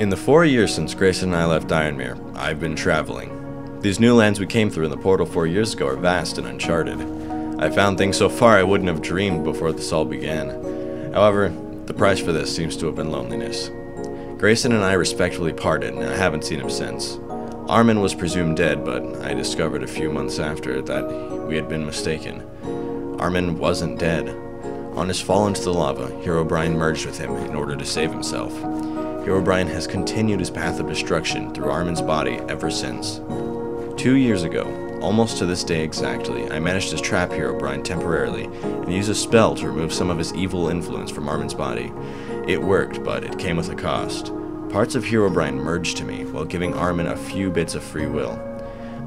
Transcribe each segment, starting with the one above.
In the four years since Grayson and I left Ironmere, I've been traveling. These new lands we came through in the portal four years ago are vast and uncharted. I found things so far I wouldn't have dreamed before this all began. However, the price for this seems to have been loneliness. Grayson and I respectfully parted, and I haven't seen him since. Armen was presumed dead, but I discovered a few months after that we had been mistaken. Armen wasn't dead. On his fall into the lava, Herobrine merged with him in order to save himself. Herobrine has continued his path of destruction through Armen's body ever since. Two years ago, almost to this day exactly, I managed to trap Herobrine temporarily and use a spell to remove some of his evil influence from Armen's body. It worked, but it came with a cost. Parts of Herobrine merged to me while giving Armen a few bits of free will.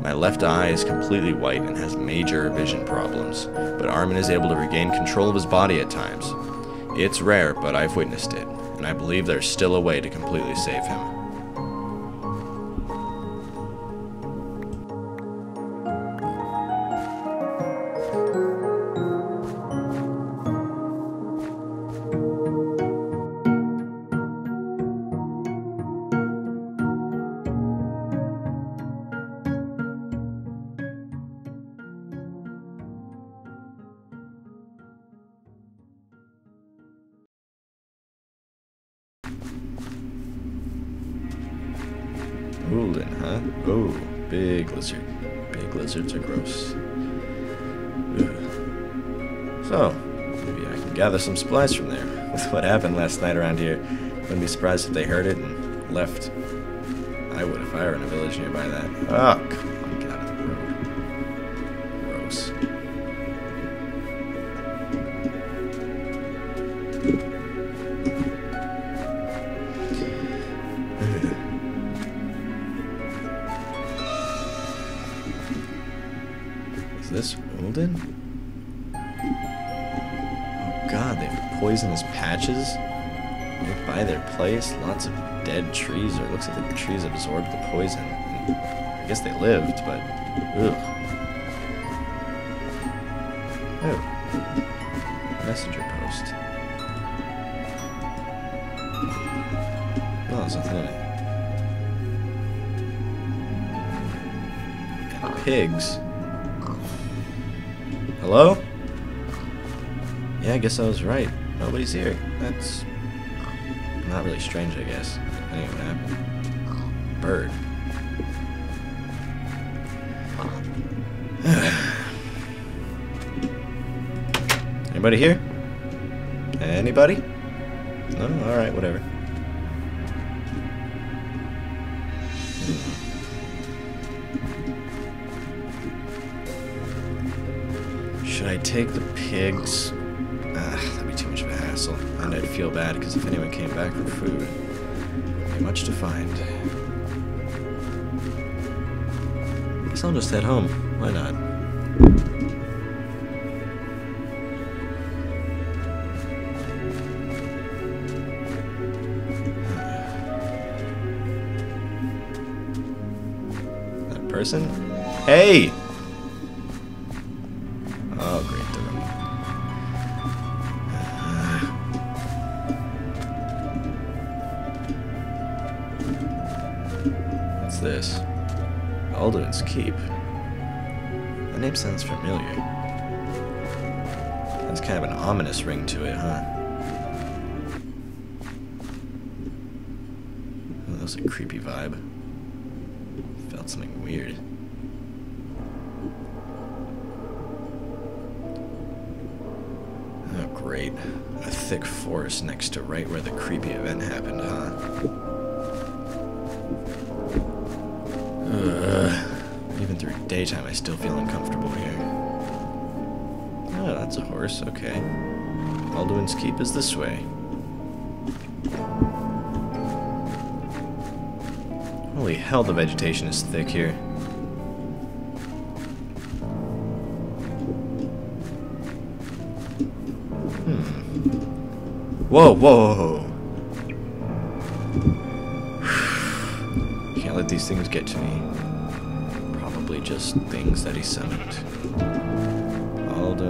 My left eye is completely white and has major vision problems, but Armen is able to regain control of his body at times. It's rare, but I've witnessed it, and I believe there's still a way to completely save him. Ulden, huh? Oh, big lizard. Big lizards are gross. Ugh. So, maybe I can gather some supplies from there. With what happened last night around here, wouldn't be surprised if they heard it and left. I would if I were in a village nearby that. Oh, looks like the trees absorbed the poison. I guess they lived, but ugh. Oh, messenger post. There's nothing in it. Pigs. Hello? Yeah, I guess I was right. Nobody's here. That's not really strange, I guess. Depending on what happened. Bird. Anybody here? Anybody? No? Alright, whatever. Should I take the pigs? Ah, that'd be too much of a hassle. And I'd feel bad because if anyone came back for food, there'd be much to find. I'll just head home. Why not? That person? Hey! Ring to it, huh? Oh, that was a creepy vibe. Felt something weird. Oh, great. A thick forest next to right where the creepy event happened, huh? Ugh. Even through daytime, I still feel uncomfortable here. Oh, that's a horse, okay. Alduin's Keep is this way. Holy hell, the vegetation is thick here. Hmm. Whoa, whoa, whoa. Can't let these things get to me. Probably just things that he summoned.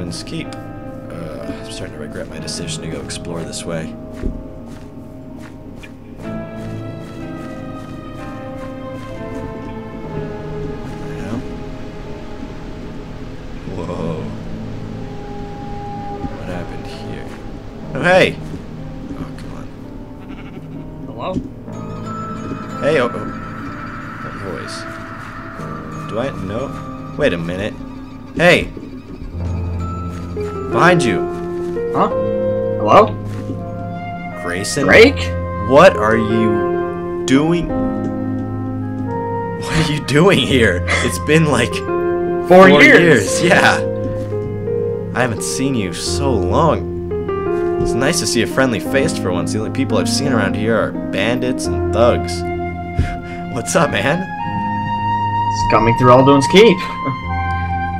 Ruins Keep. Uh, I'm starting to regret my decision to go explore this way. Oh, hey! Oh, come on. Hello? Hey, oh, oh. That voice. Do I... No. Wait a minute. Hey! Behind you! Huh? Hello? Grayson? Drake? What are you doing? What are you doing here? It's been like Four, four years. Yeah. I haven't seen you so long. It's nice to see a friendly face for once. The only people I've seen around here are bandits and thugs. What's up, man? It's coming through Aldoon's Keep.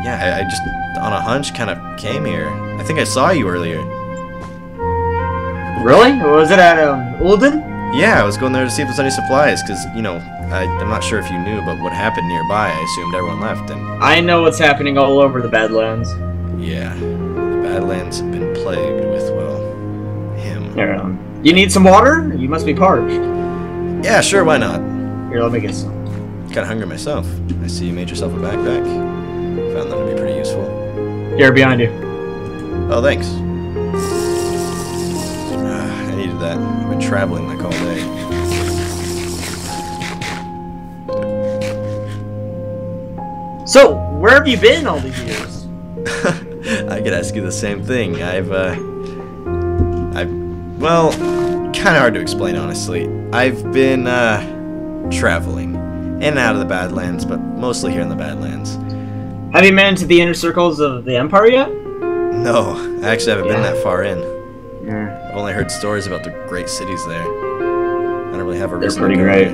Yeah, I, I just, on a hunch, kind of came here. I think I saw you earlier. really? Was it at um, Ulden? Yeah, I was going there to see if there's any supplies, because, you know, I, I'm not sure if you knew, but what happened nearby, I assumed everyone left, and I know what's happening all over the Badlands. yeah, the Badlands have been plagued with, well, him. Here, um, you need some water? You must be parched. Yeah, sure, why not? Here, let me get some. Kinda hungry myself. I see you made yourself a backpack. Found them to be pretty useful. Here, behind you. Oh, thanks. Ah, I needed that. I've been traveling like all day. So, where have you been all these years? I could ask you the same thing. I've, uh. I've. Well, kinda hard to explain, honestly. I've been, uh. traveling. In and out of the Badlands, but mostly here in the Badlands. Have you made it to the inner circles of the Empire yet? No, I actually haven't been that far in. Yeah. I've only heard stories about the great cities there. I don't really have a They're reason pretty to go great.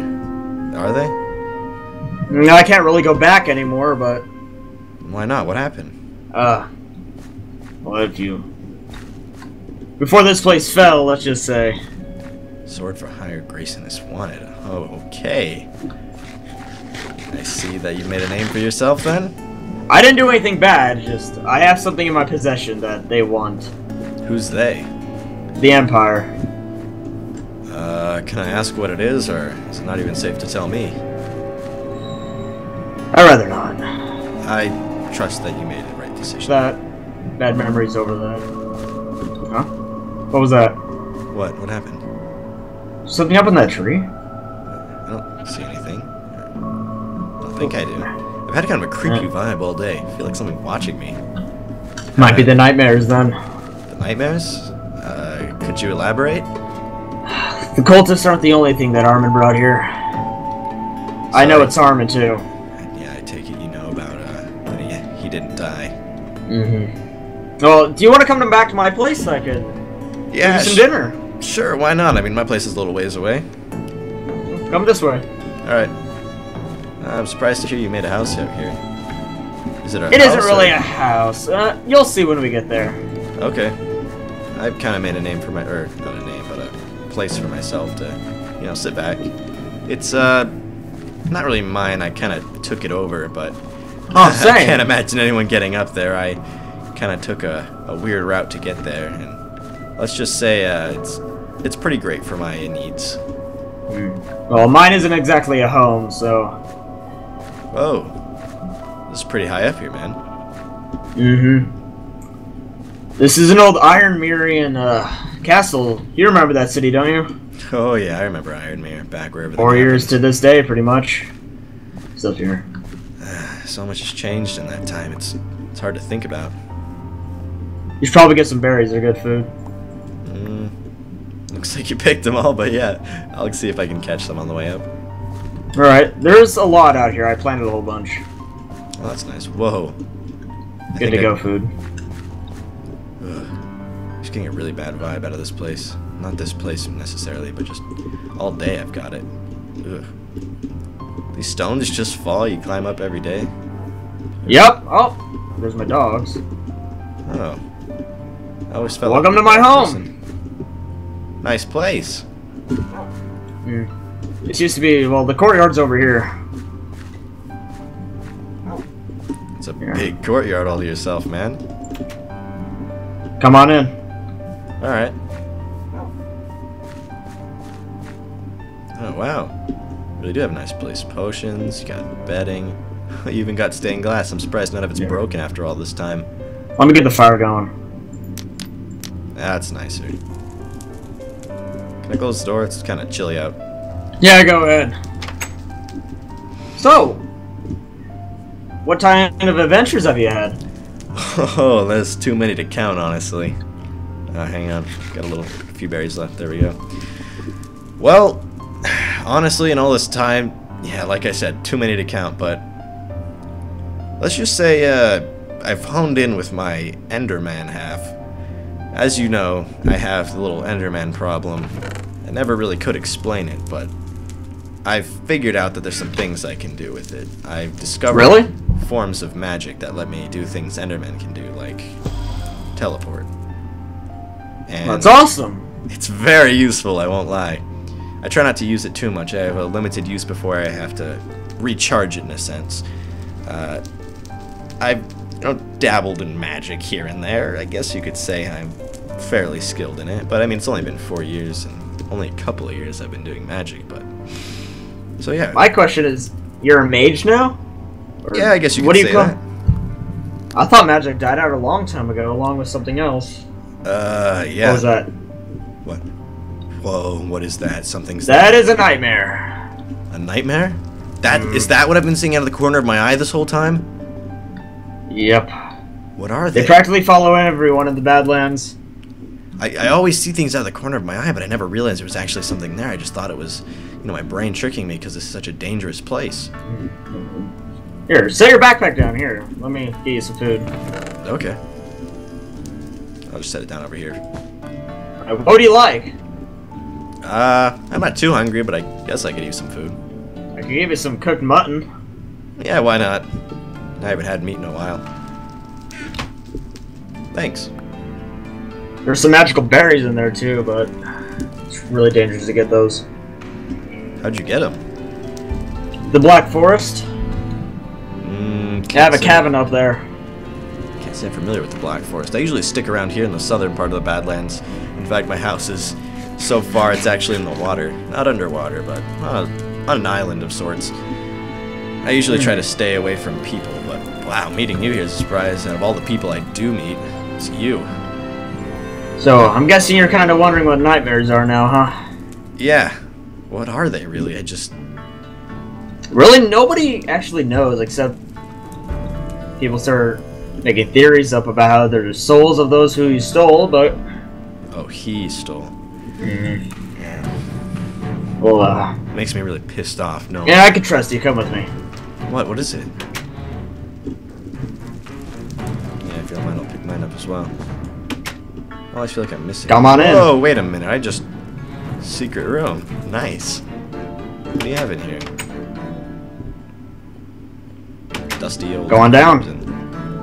there. Are they? No, I can't really go back anymore, but Why not? What happened? uh, what if you? Before this place fell, let's just say. Sword for hire, Grayson is wanted. Oh, okay. I see that you made a name for yourself then? I didn't do anything bad. Just I have something in my possession that they want. Who's they? The Empire. Uh, can I ask what it is, or is it not even safe to tell me? I'd rather not. I trust that you made the right decision. That bad memories over that. Huh? What was that? What? What happened? Something up in that tree? I don't see anything. I don't think I do. I've had kind of a creepy vibe all day. I feel like something watching me. Might be the nightmares then. The nightmares? Uh, could you elaborate? The cultists aren't the only thing that Armen brought here. I know it's Armen too. Yeah, I take it you know about, uh, that he, he didn't die. Mm-hmm. Well, do you want to come back to my place? I could Yeah, some dinner. Sure, why not? I mean, my place is a little ways away. Come this way. Alright. I'm surprised to hear you made a house out here. Is it a It isn't really or- a house. Uh, you'll see when we get there. Okay. I've kind of made a name for my, or not a name, but a place for myself to, you know, sit back. It's, uh, not really mine. I kind of took it over, but Oh, I can't imagine anyone getting up there. I kind of took a, a weird route to get there, and let's just say, uh, it's, it's pretty great for my needs. Well, mine isn't exactly a home, so. Whoa. This is pretty high up here, man. Mm-hmm. This is an old Iron Mirian uh, castle. You remember that city, don't you? Oh, yeah, I remember Ironmere, back wherever Four years to this day, pretty much. Still here. So much has changed in that time. It's it's hard to think about. You should probably get some berries. They're good food. Mm, looks like you picked them all, but yeah, I'll see if I can catch them on the way up. All right, there's a lot out here. I planted a whole bunch. Oh, that's nice. Whoa. I Good to I- go food. Ugh. Just getting a really bad vibe out of this place. Not this place necessarily, but just all day I've got it. Ugh. These stones just fall. You climb up every day. Yep. Oh, there's my dogs. Oh. I always felt. Welcome like to my home. person. Nice place. Mm. This used to be well. The courtyard's over here. It's a Yeah. big courtyard all to yourself, man. Come on in. All right. Oh wow, really do have a nice place. Potions, you got bedding, you even got stained glass. I'm surprised none of it's Yeah. broken after all this time. Let me get the fire going. That's nicer. Can I close the door? It's kind of chilly out. Yeah, go ahead. So, what kind of adventures have you had? Oh, there's too many to count, honestly. Uh, hang on, got a little, a few berries left. There we go. Well, honestly, in all this time, yeah, like I said, too many to count. But let's just say uh, I've honed in with my Enderman half. As you know, I have the little Enderman problem. I never really could explain it, but I've figured out that there's some things I can do with it. I've discovered Really? forms of magic that let me do things Endermen can do, like teleport. And That's awesome. it's very useful, I won't lie. I try not to use it too much. I have a limited use before I have to recharge it in a sense. Uh, I've you know, dabbled in magic here and there. I guess you could say I'm fairly skilled in it. But I mean, it's only been four years, and only a couple of years I've been doing magic. But so yeah, My question is, you're a mage now? Or yeah, I guess you what do you call? that. I thought magic died out a long time ago, along with something else. Uh, yeah. What was that? What? Whoa, what is that? Something's That is a nightmare. a nightmare? That is Mm. that what I've been seeing out of the corner of my eye this whole time? Yep. What are They they? practically follow everyone in the Badlands. I, I always see things out of the corner of my eye, but I never realized there was actually something there. I just thought it was, you know, my brain tricking me because this is such a dangerous place. Here, set your backpack down here. Let me get you some food. Okay. I'll just set it down over here. Uh, What do you like? Uh, I'm not too hungry, but I guess I could use some food. I can give you some cooked mutton. Yeah, why not? I haven't had meat in a while. Thanks. There's some magical berries in there too, but it's really dangerous to get those. How'd you get them? The Black Forest. Mm, I have a cabin up there. Can't say I'm familiar with the Black Forest. I usually stick around here in the southern part of the Badlands. In fact, my house is so far it's actually in the water, not underwater, but uh, on an island of sorts. I usually try to stay away from people, but wow, meeting you here is a surprise. Out of all the people I do meet, it's you. So I'm guessing you're kind of wondering what nightmares are now, huh? Yeah, what are they really? I just Really, nobody actually knows except people start making theories up about how they're the souls of those who you stole, but oh he stole. well, uh, Makes me really pissed off. No. yeah, I can trust you. Come with me. What? What is it? Yeah, if you don't mind, I'll pick mine up as well. Oh, I feel like I'm missing. Come on in. Oh, wait a minute. I just secret room. Nice. What do you have in here? Dusty old. Go on down.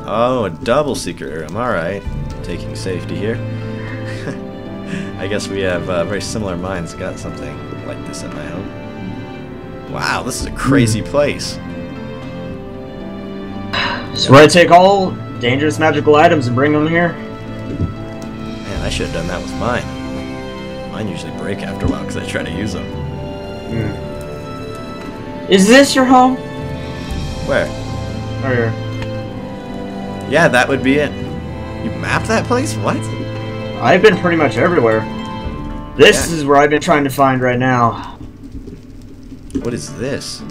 Oh, a double secret room. All right. Taking safety here. I guess we have uh, very similar minds. Got something like this at my home. Wow, this is a crazy Hmm. place. So I take all dangerous magical items and bring them here. Man, I should have done that with mine. Mine usually break after a while because I try to use them. Is this your home? Where? Or Yeah, that would be it. You mapped that place? What? I've been pretty much everywhere. This Yeah. is where I've been trying to find right now. What is this?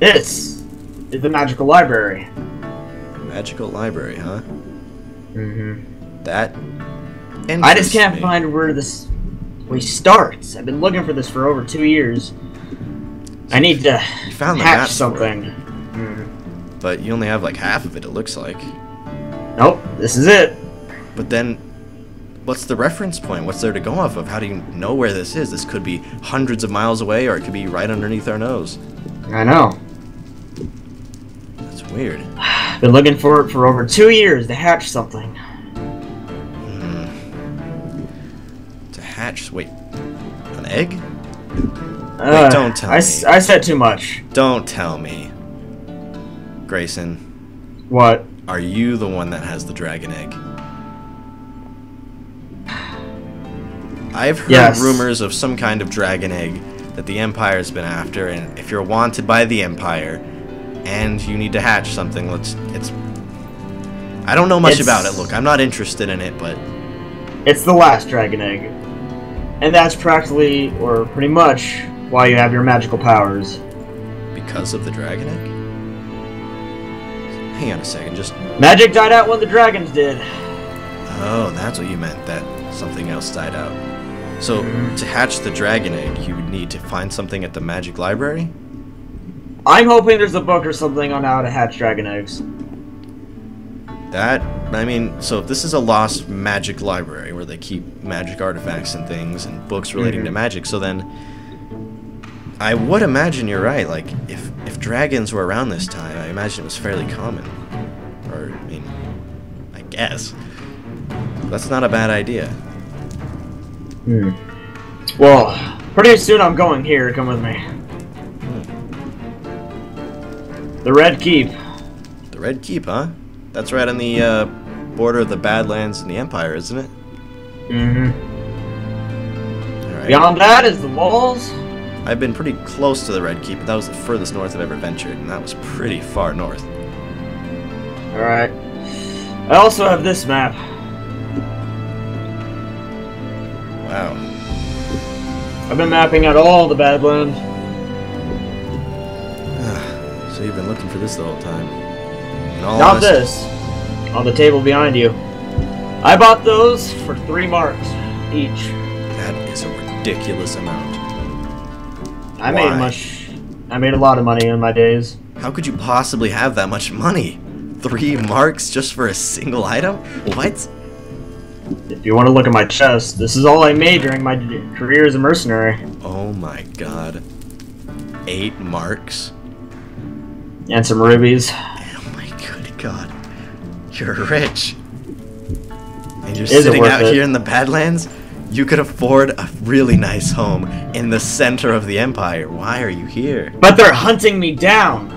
This is the magical library. Magical library, huh? Mm-hmm. That. I just can't me. find where this he starts. I've been looking for this for over two years. I need to You found the hatch maps for it, something. Mhm. but you only have like half of it. It looks like. Nope, this is it. But then, what's the reference point? What's there to go off of? How do you know where this is? This could be hundreds of miles away, or it could be right underneath our nose. I know. That's weird. I've been looking for it for over two years to hatch something. Hatch. Wait. An egg? Uh, don't tell I, me. I said too much. Don't tell me. Grayson, What? are you the one that has the dragon egg? I've heard Yes. rumors of some kind of dragon egg that the Empire's been after, and if you're wanted by the Empire and you need to hatch something, let's it's I don't know much It's- about it. Look, I'm not interested in it, but It's the last dragon egg. And that's practically, or pretty much, why you have your magical powers. Because of the dragon egg? Hang on a second, just. Magic died out when the dragons did. Oh, that's what you meant, that something else died out. So, mm-hmm. to hatch the dragon egg, you would need to find something at the magic library? I'm hoping there's a book or something on how to hatch dragon eggs. That, I mean, so if this is a lost magic library where they keep magic artifacts and things and books relating to Mhm. magic, so then I would imagine you're right. Like, if if dragons were around this time, I imagine it was fairly common. Or, I mean, I guess. That's not a bad idea. Hmm. Well, pretty soon I'm going here. Come with me. The Red Keep. The Red Keep, huh? That's right on the uh, border of the Badlands and the Empire, isn't it? Mm-hmm. All right. Beyond that is the walls. I've been pretty close to the Red Keep, but that was the furthest north I've ever ventured, and that was pretty far north. Alright. I also have this map. Wow. I've been mapping out all the Badlands. so you've been looking for this the whole time. Not this. On the table behind you. I bought those for three marks each. That is a ridiculous amount. I made much. I made a lot of money in my days. How could you possibly have that much money? Three marks just for a single item? What? If you want to look at my chest, this is all I made during my career as a mercenary. Oh my god. Eight marks? And some rubies. My good god. You're rich. And you're Is it sitting out it? here in the Badlands? You could afford a really nice home in the center of the Empire. Why are you here? But they're hunting me down.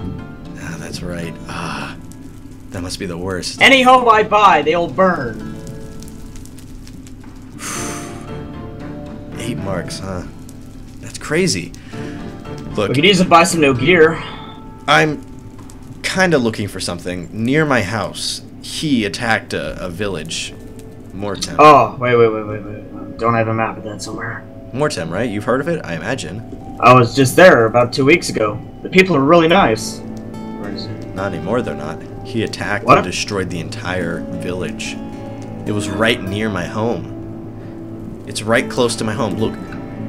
Ah, that's right. Ah, that must be the worst. Any home I buy, they'll burn. Eight marks, huh? That's crazy. Look, We could use to buy some new gear. I'm kind of looking for something near my house. He attacked a, a village, Mortem. Oh, wait, wait, wait, wait, wait. Don't I have a map of that somewhere? Mortem, right? You've heard of it, I imagine. I was just there about two weeks ago. The people are really nice. Where is it? Not anymore, they're not. He attacked What? and destroyed the entire village. It was right near my home. It's right close to my home. Look,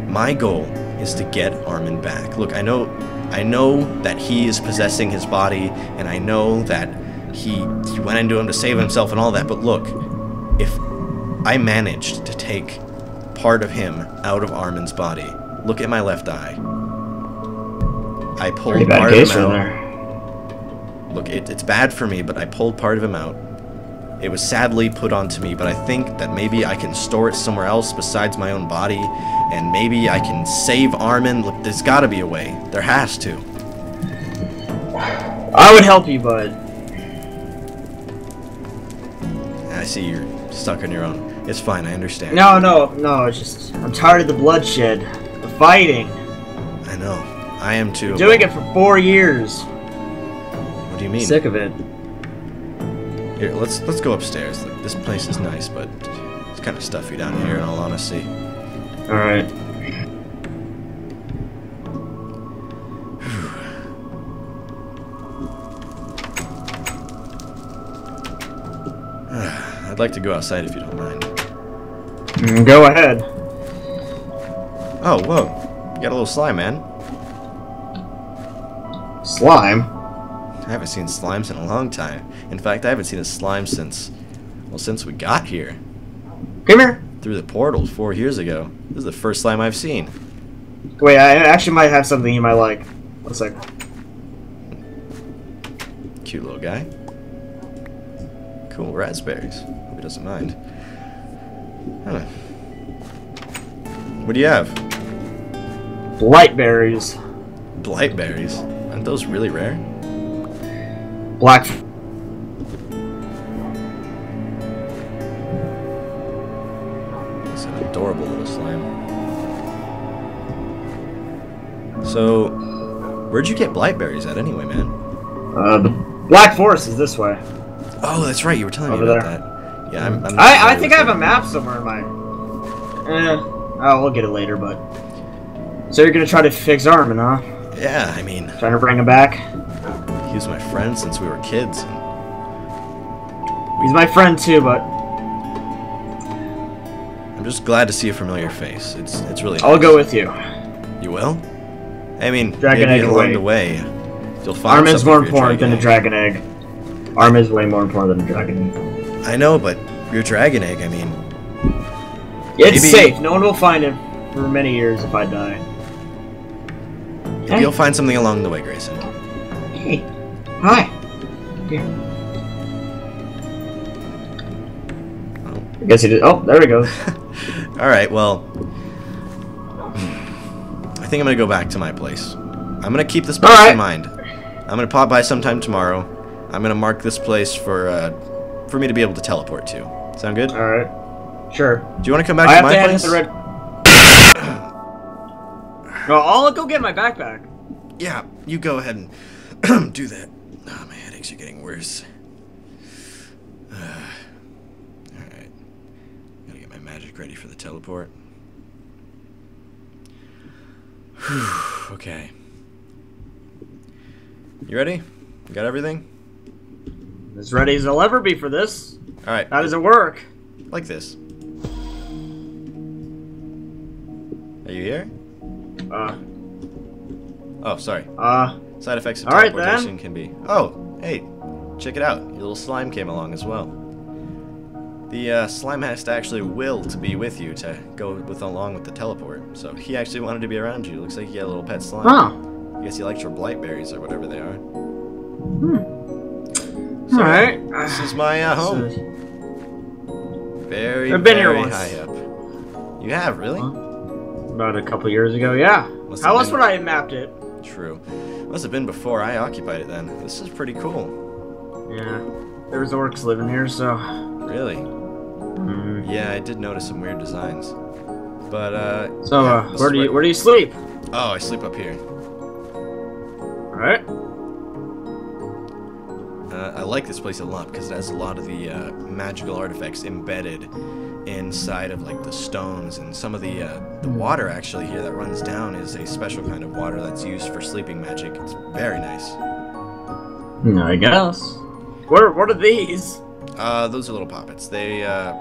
my goal is to get Armen back. Look, I know I know that he is possessing his body and I know that he he went into him to save himself and all that, but look, if I managed to take part of him out of Armen's body, look at my left eye. I pulled part of him out. there. Look, it, it's bad for me, but I pulled part of him out. It was sadly put onto me, but I think that maybe I can store it somewhere else besides my own body, and maybe I can save Armen. Look, there's gotta be a way. There has to. I would help you, bud. I see you're stuck on your own. It's fine, I understand. No, no, no. It's just I'm tired of the bloodshed, the fighting. I know. I am too. Doing it for four years. What do you mean? Sick of it. Here, let's let's go upstairs. This place is nice, but it's kind of stuffy down here. In all honesty. All right. I'd like to go outside if you don't mind. Mm, Go ahead. Oh, whoa! You got a little slime, man. Slime. I haven't seen slimes in a long time. In fact, I haven't seen a slime since, well, since we got here. Come here. Through the portal four years ago. This is the first slime I've seen. Wait, I actually might have something you might like. One sec. Cute little guy. Cool raspberries. Hope he doesn't mind. Huh. What do you have? Blightberries. Blightberries. Aren't those really rare? Black. So, where'd you get blightberries at anyway, man? Uh, the Black Forest is this way. Oh, that's right. You were telling me about there. that. Yeah, I'm. I'm I, I think I have a map somewhere in my Eh, oh, we'll get it later, but. So you're gonna try to fix Armen, huh? Yeah, I mean, Trying to bring him back? he was my friend since we were kids. He's my friend too, but I'm just glad to see a familiar face. It's it's really. I'll nice. go with you. You will? I mean, Dragon maybe egg along away. the way, you'll find Armen's something more important than a dragon egg. Armen's way more important than a dragon egg. I know, but your dragon egg. I mean, It's Maybe- safe. No one will find him for many years if I die. maybe you'll find something along the way, Grayson. Hey. Hi. Here. I guess he did. Oh, there he goes. All right, well, I think I'm gonna go back to my place. I'm gonna keep this place All right. in mind. I'm gonna pop by sometime tomorrow. I'm gonna mark this place for uh, for me to be able to teleport to. Sound good? All right. Sure. Do you want to come back I to have my to head place? to the red. no, I'll go get my backpack. Yeah, you go ahead and do that. Oh, my headaches are getting worse. Alright. Gotta get my magic ready for the teleport. Whew, okay. You ready? You got everything? As ready as I'll ever be for this. Alright, How does it work? like this. Are you here? Uh, Oh, sorry. uh, Side effects of teleportation then. can be. Oh, hey, check it out. Your little slime came along as well. The uh, slime has to actually will to be with you to go with along with the teleport. So he actually wanted to be around you. Looks like you got a little pet slime. huh. I guess he likes your blight berries or whatever they are. Hmm. All right. This is my uh, home. Very, I've been here very once. high up. You have really? About a couple years ago, yeah. Must How else would I have mapped it? True. Must have been before I occupied it then. This is pretty cool. Yeah. There was orcs living here, so. Really? Mm. Yeah, I did notice some weird designs. But uh. So, yeah, uh, where do you where do you sleep? Oh, I sleep up here. All right. Uh, I like this place a lot because it has a lot of the uh, magical artifacts embedded inside of like the stones and some of the uh, the water actually here that runs down is a special kind of water that's used for sleeping magic. It's very nice. I guess. What what are these? Uh, those are little poppets. They uh,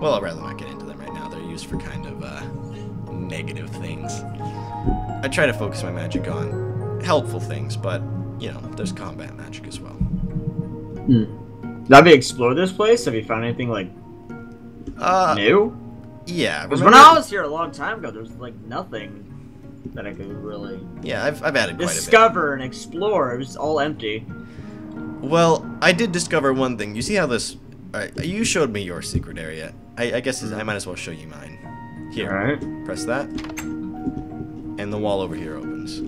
well, I'd rather not get into them right now. They're used for kind of uh, negative things. I try to focus my magic on helpful things, but you know, there's combat magic as well. Hmm. Have you explored this place? Have you found anything like Uh, new? yeah. Because when I was here a long time ago, there was like nothing that I could really Yeah, I've, I've added quite a bit. discover and explore. It was all empty. Well, I did discover one thing. You see how this... Alright, you showed me your secret area. I, I guess I might as well show you mine. Here, right. press that. And the wall over here opens.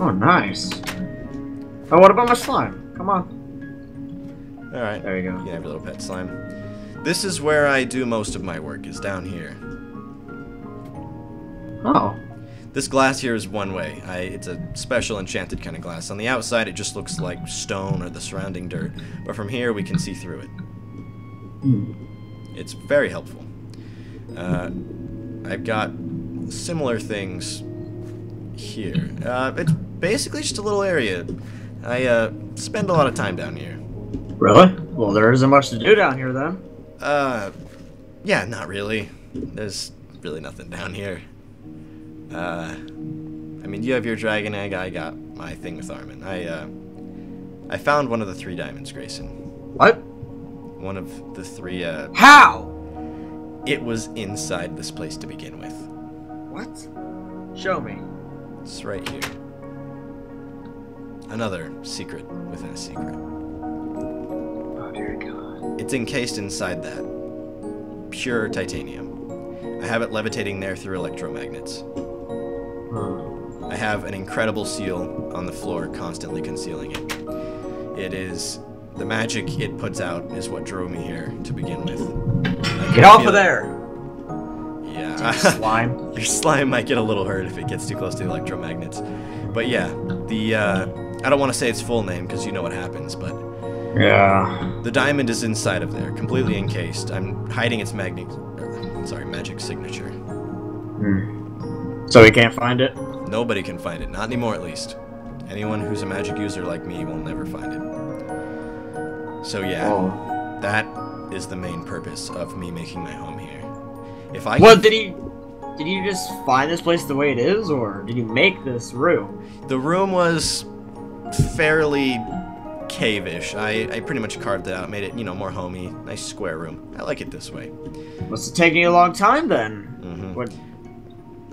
Oh, nice. Oh, what about my slime? Come on. Alright, There you you go. can have your little pet slime. This is where I do most of my work, is down here. Oh. This glass here is one way. I, it's a special enchanted kind of glass. On the outside, it just looks like stone or the surrounding dirt. But from here, we can see through it. It's very helpful. Uh, I've got similar things here. Uh, it's basically just a little area. I uh, spend a lot of time down here. Really? Well, there isn't much to do down here then. Uh, yeah, not really. There's really nothing down here. Uh, I mean, you have your dragon egg. I got my thing with Armen. I uh, I found one of the three diamonds, Grayson. What? One of the three. Uh, How? it was inside this place to begin with. What? Show me. It's right here. Another secret within a secret. Oh dear God. It's encased inside that. Pure titanium. I have it levitating there through electromagnets. I have an incredible seal on the floor constantly concealing it. It is the magic it puts out is what drove me here to begin with. Get off of there. Yeah. Slime. Your slime might get a little hurt if it gets too close to the electromagnets. But yeah, the uh, I don't want to say its full name because you know what happens, but Yeah. the diamond is inside of there, completely encased. I'm hiding its magnet, sorry, magic signature. Hmm. So we can't find it? Nobody can find it, not anymore at least. Anyone who's a magic user like me will never find it. So yeah, Oh. that is the main purpose of me making my home here. If I Well, did he... Did you just find this place the way it is, or did you make this room? the room was fairly cave-ish. I, I pretty much carved it out, made it, you know, more homey, nice square room. I like it this way. Must have taken you a long time then. Mm -hmm. What?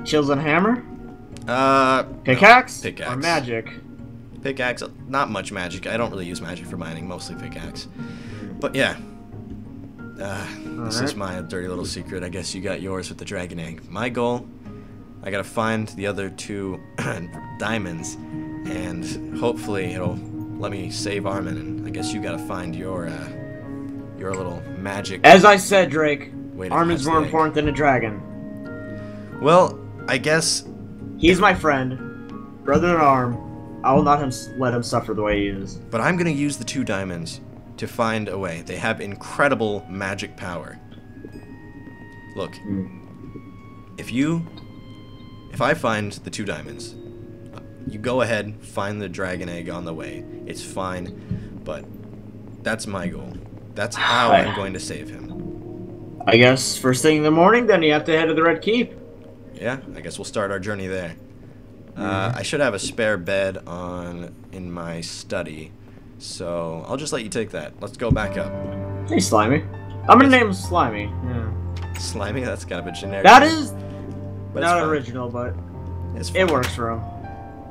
Chills and hammer? Uh, Pickaxe? Pickaxe. Or magic? pickaxe, not much magic. I don't really use magic for mining, mostly pickaxe. But yeah. Uh, this is my dirty little secret. I guess you got yours with the dragon egg. My goal, I gotta find the other two diamonds, and hopefully it'll let me save Armen. And I guess you gotta find your uh, your little magic. As I said, Drake, Armen's more important than a dragon. Well, I guess He's my friend, brother in arm. I will not him, let him suffer the way he is. But I'm gonna use the two diamonds to find a way. They have incredible magic power. Look, hmm. if you, if I find the two diamonds, you go ahead, find the dragon egg on the way. It's fine, but that's my goal. That's how I'm going to save him. I guess first thing in the morning, then you have to head to the Red Keep. Yeah, I guess we'll start our journey there. Uh, I should have a spare bed on in my study, so I'll just let you take that. Let's go back up. Hey, Slimy. I'm gonna name him Slimy. Yeah. Slimy, that's kind of a generic. That name, is but not original, but it works for him.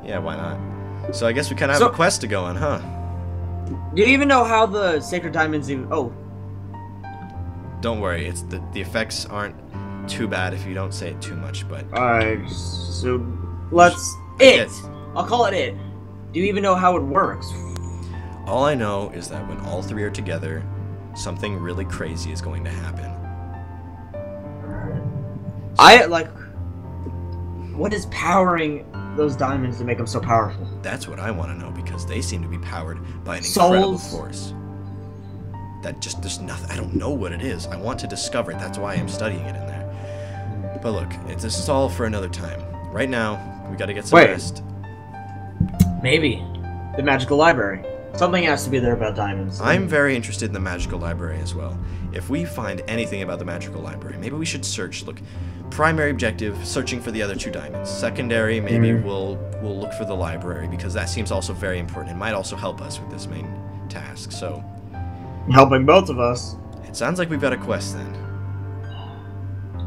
Yeah, why not? So I guess we kind of have So- a quest to go on, huh? Do you even know how the Sacred Diamonds even... Oh, Don't worry, it's the the effects aren't too bad if you don't say it too much, but alright. So, let's... It! I'll call it it. Do you even know how it works? all I know is that when all three are together, something really crazy is going to happen. I, like... What is powering those diamonds to make them so powerful? That's what I want to know because they seem to be powered by an incredible Souls? force. That just there's nothing. I don't know what it is. I want to discover it. That's why I'm studying it in there. But look, it, this is all for another time. Right now, we got to get some Wait. rest. Maybe. The magical library. Something has to be there about diamonds. I'm very interested in the magical library as well. If we find anything about the magical library, maybe we should search. Look, primary objective, searching for the other two diamonds. Secondary, maybe Mhm. we'll we'll look for the library because that seems also very important. It might also help us with this main task. So helping both of us. it sounds like we've got a quest then.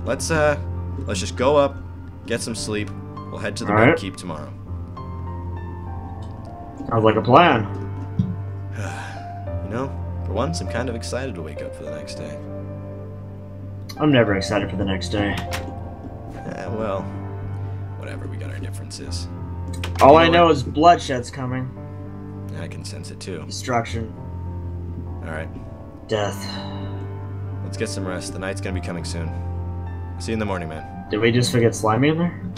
Let's uh, let's just go up, get some sleep. We'll head to the Red Keep tomorrow. Sounds like a plan. You know, for once, I'm kind of excited to wake up for the next day. I'm never excited for the next day. Eh, well, whatever. We got our differences. All You I know know is bloodshed's coming. I can sense it too. Destruction. All right, Death. let's get some rest. The night's gonna be coming soon. See you in the morning, man. Did we just forget Slimy in there?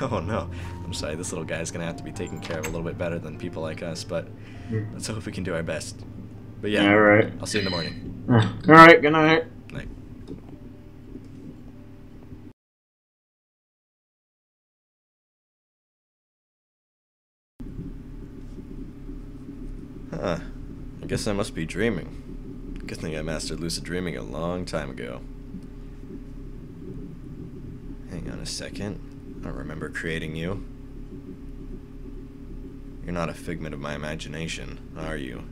Oh no, I'm sorry. This little guy's gonna have to be taken care of a little bit better than people like us, but Hmm. let's hope we can do our best. But yeah, Alright. I'll see you in the morning. Alright, good night. Night. Huh. I guess I must be dreaming. Good thing I mastered lucid dreaming a long time ago. Hang on a second. I remember creating you. You're not a figment of my imagination, are you?